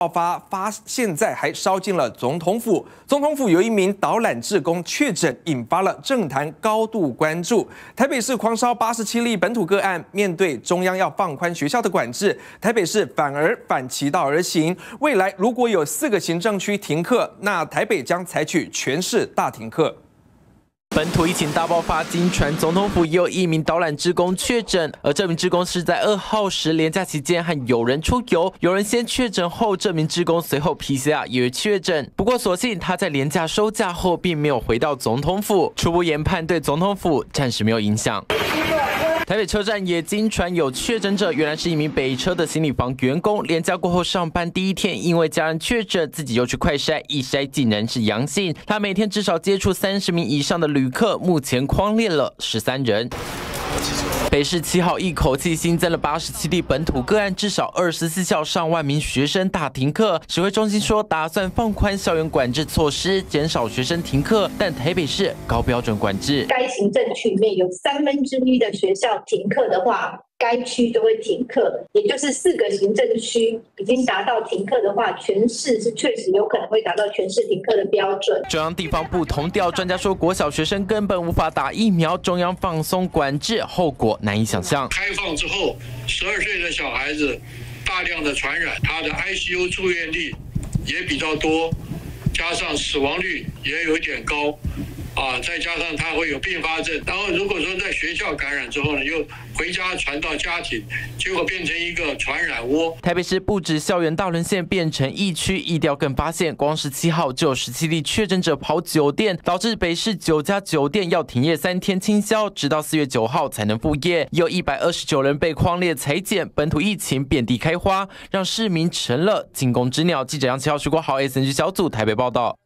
爆发发，现在还烧进了总统府。总统府有一名导览志工确诊，引发了政坛高度关注。台北市狂烧八十七例本土个案，面对中央要放宽学校的管制，台北市反而反其道而行。未来如果有四个行政区停课，那台北将采取全市大停课。本土疫情大爆发，经传总统府也有一名导览职工确诊，而这名职工是在二号时连假期间和友人出游，有人先确诊后，这名职工随后 PCR 也确诊。不过，所幸他在连假收假后，并没有回到总统府，初步研判对总统府暂时没有影响。台北车站也经传有确诊者，原来是一名北车的行李房员工。连假过后上班第一天，因为家人确诊，自己又去快筛，一筛竟然是阳性。他每天至少接触三十名以上的旅客，目前框列了十三人。北市七号一口气新增了八十七例本土个案，至少二十四校上万名学生大停课。指挥中心说，打算放宽校园管制措施，减少学生停课，但台北市高标准管制。该行政区里面有三分之一的学校停课的话。该区都会停课，也就是四个行政区已经达到停课的话，全市是确实有可能会达到全市停课的标准。中央地方不同调，专家说国小学生根本无法打疫苗，中央放松管制，后果难以想象。开放之后，十二岁的小孩子大量的传染，他的 ICU 住院率也比较多，加上死亡率也有一点高。啊，再加上他会有并发症，然后如果说在学校感染之后呢，又回家传到家庭，结果变成一个传染窝。台北市不止校园大沦陷，变成疫区，疫调更发现，光是七号就有十七例确诊者跑酒店，导致北市九家酒店要停业三天清销，直到四月九号才能复业。有一百二十九人被框列裁剪，本土疫情遍地开花，让市民成了惊弓之鸟。记者杨七号、徐国豪 S N G 小组台北报道。